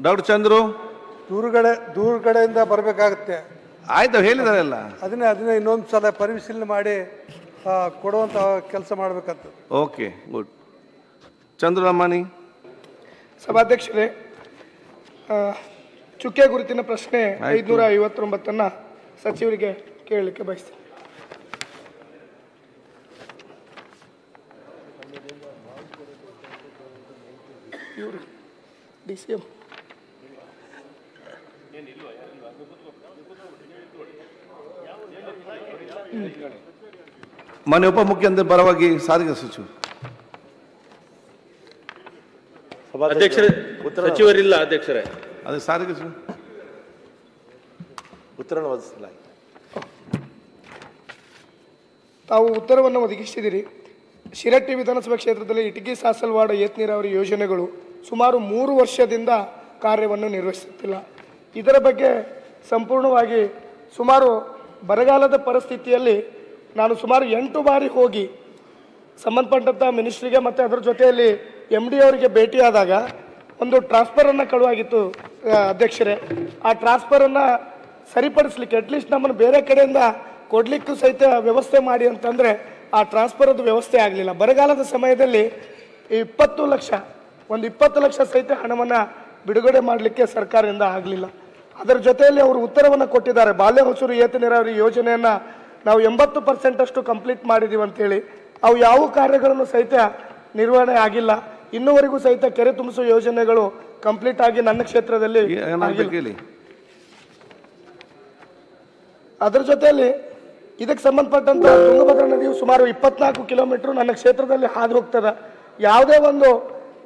Doctor Chandru? ದೂರುಗಡೆ ದೂರುಗಳಿಂದ ಕಡೆಯಿಂದ ಬರಬೇಕಾಗುತ್ತೆ. ಆಯ್ತು ಹೇಳಿದಾರೆಲ್ಲ. ಅದನ್ನೇ ಅದನ್ನೇ ಇನ್ನೊಂದು ಸಲ ಪರಿಶೀಲನೆ ಮಾಡಿ ಆ, ಕೊಡುವಂಥ ಕೆಲಸ ಮಾಡಬೇಕಂತ. Okay good. ಚಂದ್ರು ಸಭಾಧ್ಯಕ್ಷರೇ ಆ, ಚುಕ್ಕೆ ಗುರುತಿನ ಪ್ರಶ್ನೆ ಆಯ್ತು. ಐದುನೂರ ಐವತ್ತೊಂಬತ್ತನ್ನ ಸಚಿವರಿಗೆ ಕೇಳಲಿಕ್ಕೆ ಬಯಸ್ತೀನಿ. ಇವರು ಡಿ ಸಿ ಎಂ. ಮನೆ ಉಪಮುಖ್ಯಮಂತ್ರಿ ಪರವಾಗಿ ಸಾರಿಗೆ ಸಚಿವರು ಅಧ್ಯಕ್ಷರೇ ಸಚಿವರಿಲ್ಲ ಅಧ್ಯಕ್ಷರೇ. ಅದೇ ಸಾರಿಗೆ ಸಚಿವ. ಉತ್ತರವನ್ನು ಒದಗಿಸಲಾಗಿದೆ ತಾವು ಉತ್ತರವನ್ನು ಒದಗಿಸಿದಿರಿ ಶಿರಟ್ಟಿ ವಿಧಾನಸಭಾ ಕ್ಷೇತ್ರದಲ್ಲಿ ಇಟಗಿ ಸಾಸಲ್ವಾಡ ಏತ್ ನೀರಾವರಿ ಯೋಜನೆಗಳು ಸುಮಾರು ಮೂರು ವರ್ಷದಿಂದ ಕಾರ್ಯವನ್ನು ನಿರ್ವಹಿಸುತ್ತಿಲ್ಲ. ಇದರ ಬಗ್ಗೆ ಸಂಪೂರ್ಣವಾಗಿ ಸುಮಾರು ಬರಗಾಲದ ಪರಿಸ್ಥಿತಿಯಲ್ಲಿ ನಾನು ಸುಮಾರು ಎಂಟು ಬಾರಿ ಹೋಗಿ ಸಂಬಂಧಪಟ್ಟಂಥ ಮಿನಿಸ್ಟ್ರಿಗೆ ಮತ್ತು ಅದರ ಜೊತೆಯಲ್ಲಿ ಎಂ ಡಿ ಅವರಿಗೆ ಭೇಟಿಯಾದಾಗ ಒಂದು ಟ್ರಾನ್ಸ್ಫರನ್ನು ಕಳುವಾಗಿತ್ತು ಅಧ್ಯಕ್ಷರೇ. ಆ ಟ್ರಾನ್ಸ್ಫರನ್ನು ಸರಿಪಡಿಸ್ಲಿಕ್ಕೆ ಅಟ್ಲೀಸ್ಟ್ ನಮ್ಮನ್ನು ಬೇರೆ ಕಡೆಯಿಂದ ಕೊಡಲಿಕ್ಕೂ ಸಹಿತ ವ್ಯವಸ್ಥೆ ಮಾಡಿ ಅಂತಂದರೆ ಆ ಟ್ರಾನ್ಸ್ಫರದ್ದು ವ್ಯವಸ್ಥೆ ಆಗಲಿಲ್ಲ. ಬರಗಾಲದ ಸಮಯದಲ್ಲಿ ಇಪ್ಪತ್ತು ಲಕ್ಷ, ಒಂದು ಇಪ್ಪತ್ತು ಲಕ್ಷ ಸಹಿತ ಹಣವನ್ನು ಬಿಡುಗಡೆ ಮಾಡಲಿಕ್ಕೆ ಸರ್ಕಾರದಿಂದ ಆಗಲಿಲ್ಲ. ಅದರ ಜೊತೆಯಲ್ಲಿ ಅವರು ಉತ್ತರವನ್ನು ಕೊಟ್ಟಿದ್ದಾರೆ. ಬಾಲ್ಯ ಹೊಸೂರು ಏತ ನೀರಾವರಿ ಯೋಜನೆಯನ್ನು ನಾವು ಎಂಬತ್ತು ಪರ್ಸೆಂಟ್ ಅಷ್ಟು ಕಂಪ್ಲೀಟ್ ಮಾಡಿದೀವಿ ಅಂತೇಳಿ. ಅವು ಯಾವ ಕಾರ್ಯಗಳನ್ನು ಸಹಿತ ನಿರ್ವಹಣೆ ಆಗಿಲ್ಲ. ಇನ್ನುವರೆಗೂ ಸಹಿತ ಕೆರೆ ತುಂಬಿಸುವ ಯೋಜನೆಗಳು ಕಂಪ್ಲೀಟ್ ಆಗಿ ನನ್ನ ಕ್ಷೇತ್ರದಲ್ಲಿ ಅದರ ಜೊತೆಯಲ್ಲಿ ಇದಕ್ಕೆ ಸಂಬಂಧಪಟ್ಟಂತ ತುಂಗಭದ್ರಾ ನದಿಯು ಸುಮಾರು ಇಪ್ಪತ್ನಾಲ್ಕು ಕಿಲೋಮೀಟರ್ ನನ್ನ ಕ್ಷೇತ್ರದಲ್ಲಿ ಹಾದು ಹೋಗ್ತದೆ. ಯಾವುದೇ ಒಂದು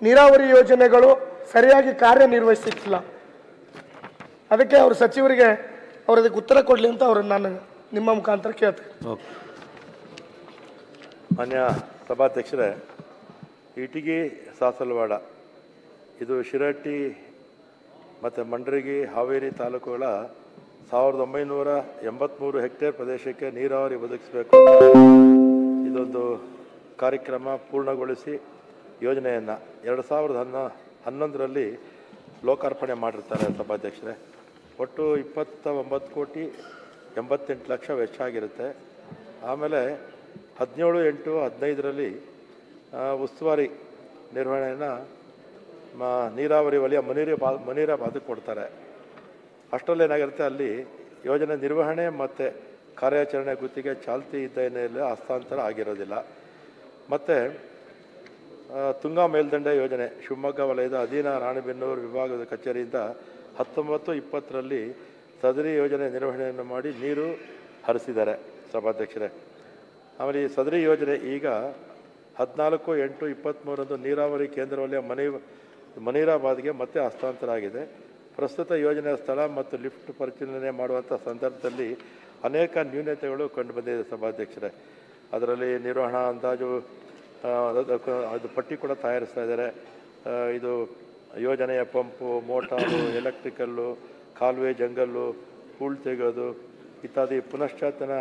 ನೀರಾವರಿ ಯೋಜನೆಗಳು ಸರಿಯಾಗಿ ಕಾರ್ಯನಿರ್ವಹಿಸುತ್ತಿಲ್ಲ. ಅದಕ್ಕೆ ಅವ್ರ ಸಚಿವರಿಗೆ ಅವ್ರ ಅದಕ್ಕೆ ಉತ್ತರ ಕೊಡಲಿ ಅಂತ ಅವ್ರನ್ನ ನಾನು ನಿಮ್ಮ ಮುಖಾಂತರ ಕೇಳ್ತೇನೆ. ಮಾನ್ಯ ಸಭಾಧ್ಯಕ್ಷರೇ, ಇಟಗಿ ಸಾಸಲವಾಡ, ಇದು ಶಿರಹಟ್ಟಿ ಮತ್ತು ಮಂಡ್ರಗಿ ಹಾವೇರಿ ತಾಲೂಕುಗಳ ಸಾವಿರದ ಒಂಬೈನೂರ ಎಂಬತ್ತ್ಮೂರು ಹೆಕ್ಟೇರ್ ಪ್ರದೇಶಕ್ಕೆ ನೀರಾವರಿ ಒದಗಿಸಬೇಕು ಇದೊಂದು ಕಾರ್ಯಕ್ರಮ ಪೂರ್ಣಗೊಳಿಸಿ ಯೋಜನೆಯನ್ನು ಎರಡು ಸಾವಿರದ ಹನ್ನ ಹನ್ನೊಂದರಲ್ಲಿ ಲೋಕಾರ್ಪಣೆ ಮಾಡಿರ್ತಾರೆ ಸಭಾಧ್ಯಕ್ಷರೇ. ಒಟ್ಟು ಇಪ್ಪತ್ತ ಒಂಬತ್ತು ಕೋಟಿ ಎಂಬತ್ತೆಂಟು ಲಕ್ಷ ವೆಚ್ಚ ಆಗಿರುತ್ತೆ. ಆಮೇಲೆ ಹದಿನೇಳು ಎಂಟು ಹದಿನೈದರಲ್ಲಿ ಉಸ್ತುವಾರಿ ನಿರ್ವಹಣೆಯನ್ನು, ಮ, ನೀರಾವರಿ ವಲಯ ಮನೀರಾ ಮನೀರಾಬಾದಕ್ಕೆ ಕೊಡ್ತಾರೆ. ಅಷ್ಟರಲ್ಲಿ ಏನಾಗಿರುತ್ತೆ, ಅಲ್ಲಿ ಯೋಜನೆ ನಿರ್ವಹಣೆ ಮತ್ತು ಕಾರ್ಯಾಚರಣೆ ಗುತ್ತಿಗೆ ಚಾಲ್ತಿ ಇದ್ದ ಹಿನ್ನೆಲೆಯಲ್ಲಿ ಹಸ್ತಾಂತರ ಆಗಿರೋದಿಲ್ಲ. ಮತ್ತು ತುಂಗಾ ಮೇಲ್ದಂಡೆ ಯೋಜನೆ ಶಿವಮೊಗ್ಗ ವಲಯದ ಅಧೀನ ರಾಣಿಬೆನ್ನೂರು ವಿಭಾಗದ ಕಚೇರಿಯಿಂದ ಹತ್ತೊಂಬತ್ತು ಇಪ್ಪತ್ತರಲ್ಲಿ ಸದರಿ ಯೋಜನೆ ನಿರ್ವಹಣೆಯನ್ನು ಮಾಡಿ ನೀರು ಹರಿಸಿದ್ದಾರೆ ಸಭಾಧ್ಯಕ್ಷರೇ. ಆಮೇಲೆ ಈ ಸದರಿ ಯೋಜನೆ ಈಗ ಹದಿನಾಲ್ಕು ಎಂಟು ಇಪ್ಪತ್ತ್ಮೂರಂದು ನೀರಾವರಿ ಕೇಂದ್ರ ವಲಯ ಮನಿ, ಮನೀರಾಬಾದ್ಗೆ ಮತ್ತೆ ಹಸ್ತಾಂತರ ಆಗಿದೆ ಪ್ರಸ್ತುತ ಯೋಜನೆಯ ಸ್ಥಳ ಮತ್ತು ಲಿಫ್ಟ್ ಪರಿಶೀಲನೆ ಮಾಡುವಂಥ ಸಂದರ್ಭದಲ್ಲಿ ಅನೇಕ ನ್ಯೂನತೆಗಳು ಕಂಡುಬಂದಿದೆ ಸಭಾಧ್ಯಕ್ಷರೇ. ಅದರಲ್ಲಿ ನಿರ್ವಹಣಾ ಅಂದಾಜು ಅದು ಪಟ್ಟಿ ಕೂಡ ತಯಾರಿಸ್ತಾ ಇದ್ದಾರೆ. ಇದು ಯೋಜನೆಯ ಪಂಪು, ಮೋಟಾರು, ಎಲೆಕ್ಟ್ರಿಕಲ್ಲು, ಕಾಲುವೆ, ಜಂಗಲ್ಲು ಹೂಳು ತೆಗೆಯೋದು, ಇತ್ಯಾದಿ ಪುನಶ್ಚೇತನ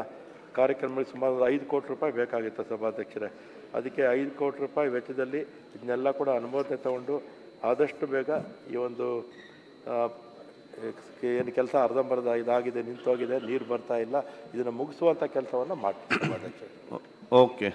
ಕಾರ್ಯಕ್ರಮಗಳಿಗೆ ಸುಮಾರು ಐದು ಕೋಟಿ ರೂಪಾಯಿ ಬೇಕಾಗಿತ್ತು ಸಭಾಧ್ಯಕ್ಷರೇ. ಅದಕ್ಕೆ ಐದು ಕೋಟಿ ರೂಪಾಯಿ ವೆಚ್ಚದಲ್ಲಿ ಇದನ್ನೆಲ್ಲ ಕೂಡ ಅನುಮೋದನೆ ತಗೊಂಡು ಆದಷ್ಟು ಬೇಗ ಈ ಒಂದು ಏನು ಕೆಲಸ ಅರ್ಧಂಬರ್ಧ ಇದಾಗಿದೆ, ನಿಂತೋಗಿದೆ, ನೀರು ಬರ್ತಾ ಇಲ್ಲ, ಇದನ್ನು ಮುಗಿಸುವಂಥ ಕೆಲಸವನ್ನು ಮಾಡ್ತೀವಿ ಓಕೆ.